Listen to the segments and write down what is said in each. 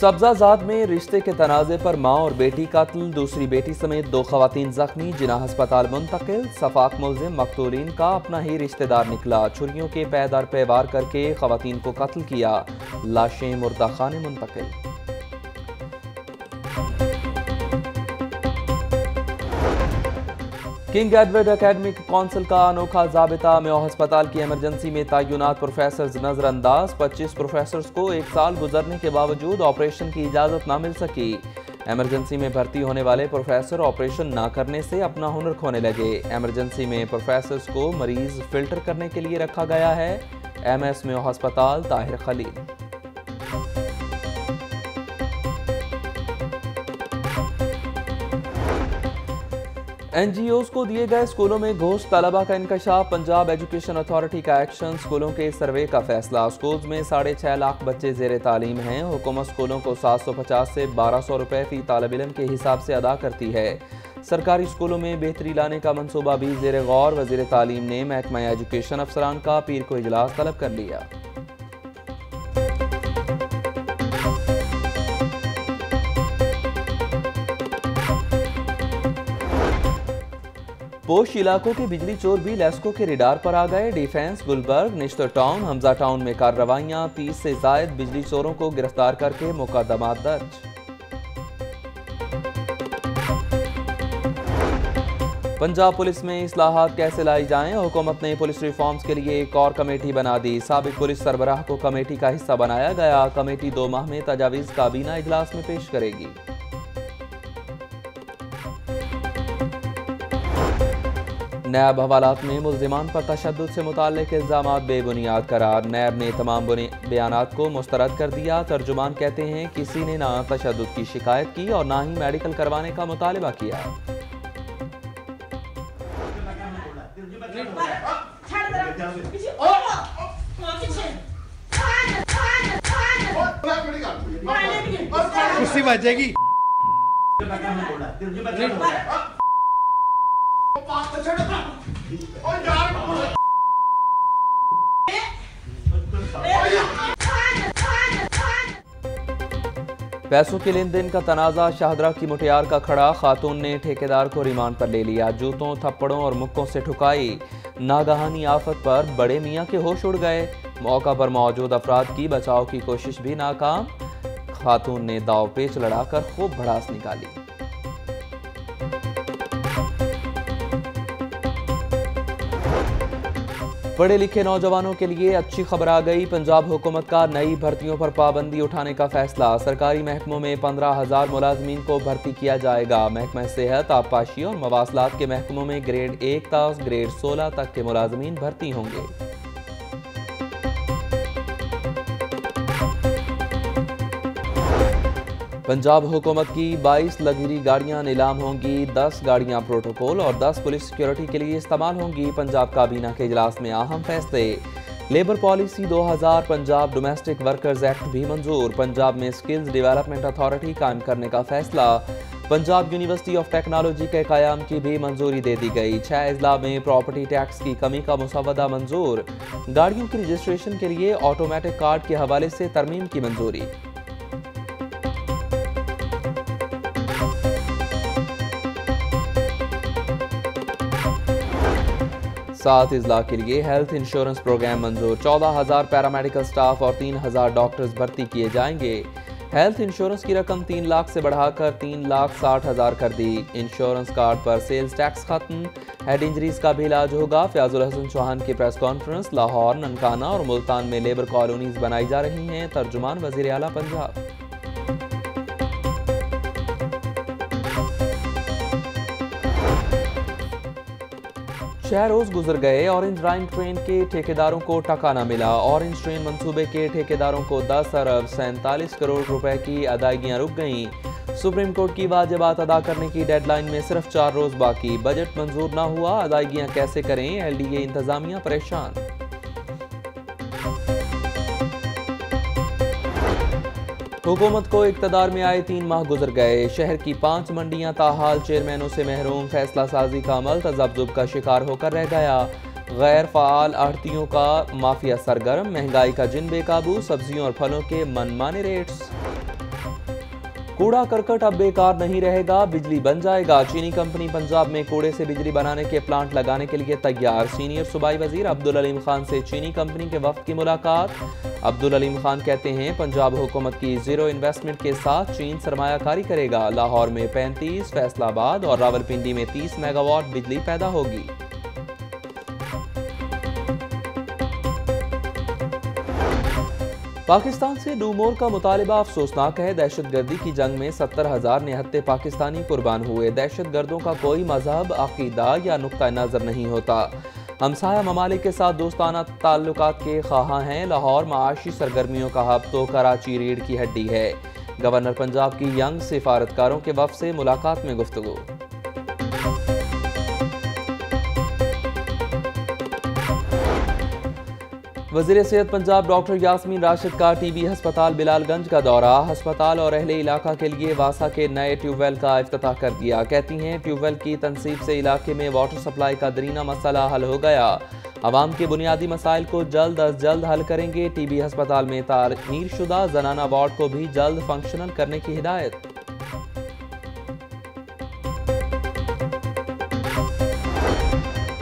سبزہ زاد میں رشتے کے تنازع پر ماں اور بیٹی قتل دوسری بیٹی سمیت دو خواتین زخمی جنا ہسپتال منتقل، صفاق ملزم مقتولین کا اپنا ہی رشتہ دار نکلا، چھریوں کے پیدار پیوار کر کے خواتین کو قتل کیا، لاشیں مردہ خانے منتقل۔ کنگ ایڈورڈ اکیڈمک کونسل کا انوکھا ضابطہ میو ہسپتال کی ایمرجنسی میں تعینات پروفیسرز نظر انداز پچیس پروفیسرز کو ایک سال گزرنے کے باوجود آپریشن کی اجازت نہ مل سکی۔ ایمرجنسی میں بھرتی ہونے والے پروفیسر آپریشن نہ کرنے سے اپنا ہنر کھونے لگے۔ ایمرجنسی میں پروفیسرز کو مریض فلٹر کرنے کے لیے رکھا گیا ہے۔ ایم ایس میو ہسپتال Tahir Khalil. N G Os کو دیے گئے سکولوں میں گھوشت طلبہ کا انکشاف، پنجاب ایجوکیشن اتھارٹی کا ایکشن سکولوں کے سروے کا فیصلہ۔ سکولز میں ساڑھے چھ لاکھ بچے زیر تعلیم ہیں۔ حکومت سکولوں کو سات سو پچاس سے بارہ سو روپے فی طالب علم کے حساب سے ادا کرتی ہے۔ سرکاری سکولوں میں بہتری لانے کا منصوبہ بھی زیر غور۔ وزیر تعلیم نے محکمہ ایجوکیشن افسران کا پیر کو اجلاس طلب کر لیا۔ پوش علاقوں کے بجلی چور بھی لیسکو کے ریڈار پر آ گئے۔ Defence Gulberg, Nishtar town, Hamza town میں کارروائیاں تیس سے زائد بجلی چوروں کو گرفتار کر کے مقدمات درج۔ پنجاب پولیس میں اصلاحات کیسے لائی جائیں؟ حکومت نے پولیس ریفارمز کے لیے ایک اور کمیٹی بنا دی۔ سابق پولیس سربراہ کو کمیٹی کا حصہ بنایا گیا۔ کمیٹی دو ماہ میں تجاویز کابینہ اجلاس میں پیش کرے گی۔ نیب حوالات میں ملزمان پر تشدد سے متعلق الزامات بے بنیاد قرار۔ نیب نے تمام بیانات کو مسترد کر دیا۔ ترجمان کہتے ہیں کسی نے نہ تشدد کی شکایت کی اور نہ ہی میڈیکل کروانے کا مطالبہ کیا۔ کسی بچے گی پیسوں کے لین دین کا تنازع شاہدرہ کی مٹیار کا کھڑا خاتون نے ٹھیکیدار کو ریمان پر لے لیا۔ جوتوں تھپڑوں اور مکوں سے ٹھکائی۔ ناگہانی آفت پر بڑے میاں کے ہوش اڑ گئے۔ موقع پر موجود افراد کی بچاؤ کی کوشش بھی ناکام۔ خاتون نے داؤ پیچ لڑا کر خوب بھڑاس نکالی۔ پڑھے لکھے نوجوانوں کے لیے اچھی خبر آ گئی۔ پنجاب حکومت کا نئی بھرتیوں پر پابندی اٹھانے کا فیصلہ۔ سرکاری محکموں میں پندرہ ہزار ملازمین کو بھرتی کیا جائے گا۔ محکمہ صحت، آبپاشی اور مواصلات کے محکموں میں گریڈ ایک تا گریڈ سولہ تک کے ملازمین بھرتی ہوں گے۔ پنجاب حکومت کی بائیس لگیری گاڑیاں نیلام ہوں گی، دس گاڑیاں پروٹوکول اور دس پولیس سیکیورٹی کے لیے استعمال ہوں گی پنجاب کابینہ کے اجلاس میں اہم فیصلے۔ لیبر پالیسی دو ہزار پنجاب ڈومیسٹک ورکرز ایکٹ بھی منظور۔ پنجاب میں سکلز ڈیولپمنٹ اتھارٹی قائم کرنے کا فیصلہ۔ پنجاب یونیورسٹی آف ٹیکنالوجی کے قیام کی بھی منظوری دے دی گئی۔ چھ اضلاع میں پراپرٹی ٹیکس کی کمی کا مسودہ منظور۔ گاڑیوں کی رجسٹریشن کے لیے آٹومیٹک کارڈ کے حوالے سے ترمیم کی منظوری۔ سات اضلاع کے لیے ہیلتھ انشورنس پروگرام منظور۔ چودہ ہزار پیرامیڈیکل سٹاف اور تین ہزار ڈاکٹرز بھرتی کیے جائیں گے۔ ہیلتھ انشورنس کی رقم تین لاکھ سے بڑھا کر تین لاکھ ساٹھ ہزار کر دی۔ انشورنس کارڈ پر سیلز ٹیکس ختم۔ ہیڈ انجریز کا بھی علاج ہوگا۔ فیاض الحسن چوہان کی پریس کانفرنس لاہور، ننکانہ اور ملتان میں لیبر کالونیز بنائی جا رہی ہیں۔ ترجمان وزیر اعلیٰ پنجاب۔ چھ روز گزر گئے اورنج رائن ٹرین کے ٹھیکیداروں کو ٹکانا ملا۔ اورنج ٹرین منصوبے کے ٹھیکیداروں کو دس ارب سینتالیس کروڑ روپے کی ادائیگیاں رک گئیں۔ سپریم کورٹ کی واجبات ادا کرنے کی ڈیڈ لائن میں صرف چار روز باقی۔ بجٹ منظور نہ ہوا، ادائیگیاں کیسے کریں؟ ایل ڈی اے انتظامیہ پریشان۔ حکومت کو اقتدار میں آئے تین ماہ گزر گئے۔ شہر کی پانچ منڈیاں تاحال چیئرمینوں سے محروم، فیصلہ سازی کا عمل تذبذب کا شکار ہو کر رہ گیا۔ غیر فعال آڑتیوں کا مافیا سرگرم، مہنگائی کا جن بے قابو، سبزیوں اور پھلوں کے منمانے ریٹس۔ کوڑا کرکٹ اب بیکار نہیں رہے گا، بجلی بن جائے گا۔ چینی کمپنی پنجاب میں کوڑے سے بجلی بنانے کے پلانٹ لگانے کے لیے تیار۔ سینئر صوبائی وزیر عبدالعلیم خان سے چینی کمپنی کے وفد کی ملاقات۔ عبدالعلیم خان کہتے ہیں، پنجاب حکومت کی زیرو انویسٹمنٹ کے ساتھ چین سرمایہ کاری کرے گا۔ لاہور میں پینتیس فیصلہ آباد اور راول پنڈی میں تیس میگا واٹ بجلی پیدا ہوگی۔ پاکستان سے نومور کا مطالبہ افسوسناک ہے۔ دہشت گردی کی جنگ میں ستر ہزار نہتے پاکستانی قربان ہوئے۔ دہشت گردوں کا کوئی مذہب، عقیدہ یا نقطہ نظر نہیں ہوتا۔ ہمسایہ ممالک کے ساتھ دوستانہ تعلقات کے خواہاں ہیں۔ لاہور معاشی سرگرمیوں کا ہب تو کراچی ریڑھ کی ہڈی ہے۔ گورنر پنجاب کی ینگ سفارتکاروں کے وفد سے ملاقات میں گفتگو۔ وزیر صحت پنجاب ڈاکٹر یاسمین راشد کا ٹی بی ہسپتال بلال گنج کا دورہ۔ ہسپتال اور اہل علاقہ کے لیے واسا کے نئے ٹیوب ویل کا افتتاح کر دیا۔ کہتی ہیں ٹیوب ویل کی تنصیب سے علاقے میں واٹر سپلائی کا درینہ مسئلہ حل ہو گیا۔ عوام کے بنیادی مسائل کو جلد از جلد حل کریں گے۔ ٹی بی ہسپتال میں تعمیر شدہ زنانہ وارڈ کو بھی جلد فنکشنل کرنے کی ہدایت۔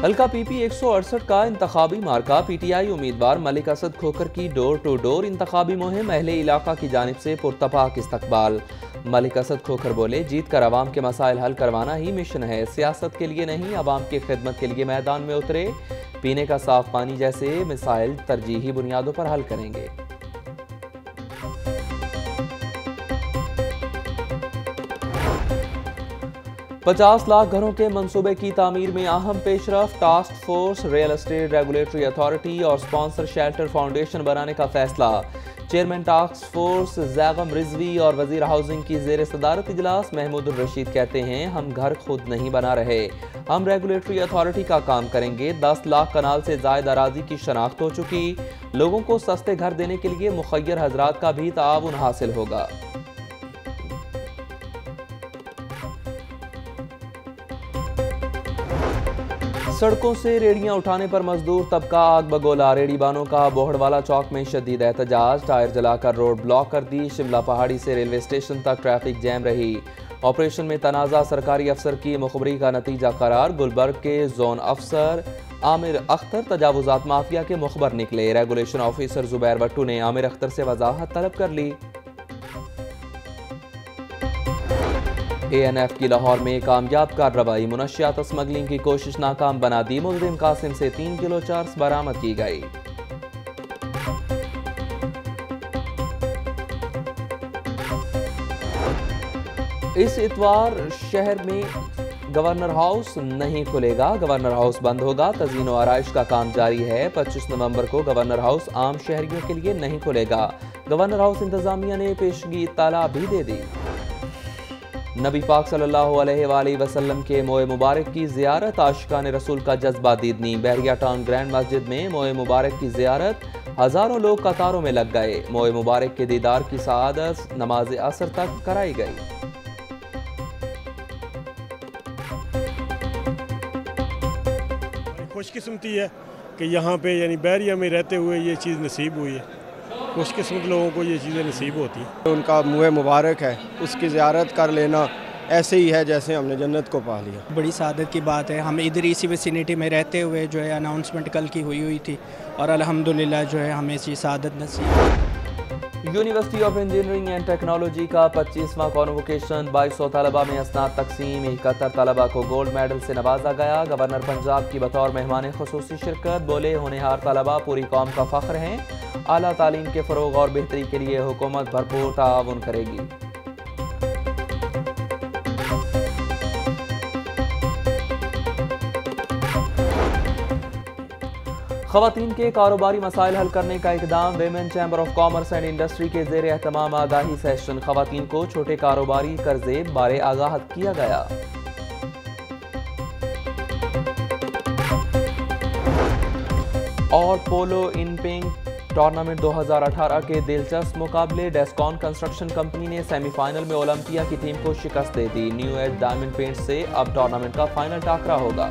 ہلکا پی پی ایک سو اڑسٹھ کا انتخابی مارکہ، پی ٹی آئی امیدوار ملک اسد کھوکر کی ڈور ٹو ڈور انتخابی مہم، اہل علاقہ کی جانب سے پرتپاک استقبال۔ ملک اسد کھوکر بولے، جیت کر عوام کے مسائل حل کروانا ہی مشن ہے۔ سیاست کے لیے نہیں، عوام کی خدمت کے لیے میدان میں اترے۔ پینے کا صاف پانی جیسے مسائل ترجیحی بنیادوں پر حل کریں گے۔ پچاس لاکھ گھروں کے منصوبے کی تعمیر میں اہم پیش رفت task force, real estate regulatory authority اور سپانسر شیلٹر فاؤنڈیشن بنانے کا فیصلہ۔ Chairman task force Zaigham Rizvi اور وزیر ہاؤسنگ کی زیر صدارت اجلاس محمود الرشید کہتے ہیں، ہم گھر خود نہیں بنا رہے۔ ہم ریگولیٹری اتھارٹی کا کام کریں گے۔ دس لاکھ کنال سے زائد اراضی کی شناخت ہو چکی۔ لوگوں کو سستے گھر دینے کے لیے مخیر حضرات کا بھی تعاون حاصل ہوگا۔ سڑکوں سے ریڑیاں اٹھانے پر مزدور طبقہ آگ بگولا۔ ریڑی بانوں کا بوہڑ والا چوک میں شدید احتجاج۔ ٹائر جلا کر روڈ بلاک کر دی۔ شملہ پہاڑی سے ریلوے اسٹیشن تک ٹریفک جیم رہی۔ آپریشن میں تنازع۔ سرکاری افسر کی مخبری کا نتیجہ قرار۔ گلبرگ کے زون افسر عامر اختر تجاوزات مافیا کے مخبر نکلے۔ ریگولیشن آفیسر زبیر بٹو نے عامر اختر سے وضاحت طلب کر لی۔ اے این ایف کی لاہور میں کامیاب کارروائی منشیات اسمگلنگ کی کوشش ناکام بنا دی۔ ملزم قاسم سے تین کلو چارس برآمد کی گئی۔ اس اتوار شہر میں گورنر ہاؤس نہیں کھلے گا۔ گورنر ہاؤس بند ہوگا۔ تزین و آرائش کا کام جاری ہے۔ پچیس نومبر کو گورنر ہاؤس عام شہریوں کے لیے نہیں کھلے گا۔ گورنر ہاؤس انتظامیہ نے پیشگی اطلاع بھی دے دی۔ نبی پاک صلی اللہ علیہ وآلہ وسلم کے موئے مبارک کی زیارت، عاشقان رسول کا جذبہ دیدنی۔ بحریہ ٹاؤن گرینڈ مسجد میں موئے مبارک کی زیارت ہزاروں لوگ قطاروں میں لگ گئے۔ موئے مبارک کے دیدار کی سعادت نماز عصر تک کرائی گئی۔ خوش قسمتی ہے کہ یہاں پہ یعنی بحریہ میں رہتے ہوئے یہ چیز نصیب ہوئی ہے۔ خوش قسمت لوگوں کو یہ چیزیں نصیب ہوتی ہیں۔ ان کا منہ مبارک ہے اس کی زیارت کر لینا ایسے ہی ہے جیسے ہم نے جنت کو پا لیا۔ بڑی سعادت کی بات ہے ہم ادھر اسی ویسینٹی میں رہتے ہوئے جو ہے اناؤنسمنٹ کل کی ہوئی ہوئی تھی اور الحمدللہ جو ہے ہمیں اسی سعادت نصیب university of engineering and technology کا پچیسواں کانوکیشن بائیس سو طلبہ میں اسناد تقسیم اکہتر طلبہ کو گولڈ میڈل سے نوازا گیا۔ گورنر پنجاب کی بطور مہمان خصوصی شرکت بولے ہونہار طلبہ پوری قوم کا فخر ہیں اعلیٰ تعلیم کے فروغ اور بہتری کے لیے حکومت بھرپور تعاون کرے گی۔ خواتین کے کاروباری مسائل حل کرنے کا اقدام women chamber of commerce and industry کے زیر اہتمام آگاہی سیشن خواتین کو چھوٹے کاروباری قرضے بارے آگاہت کیا گیا۔ اور پولو ان پنک ٹورنامنٹ دو ہزار اٹھارہ کے دلچسپ مقابلے، ڈیسکون کنسٹرکشن کمپنی نے سیمی فائنل میں اولمپیا کی ٹیم کو شکست دے دی۔ نیو ایج ڈائمنڈ پینٹ سے اب ٹورنامنٹ کا فائنل ٹاکرا ہوگا۔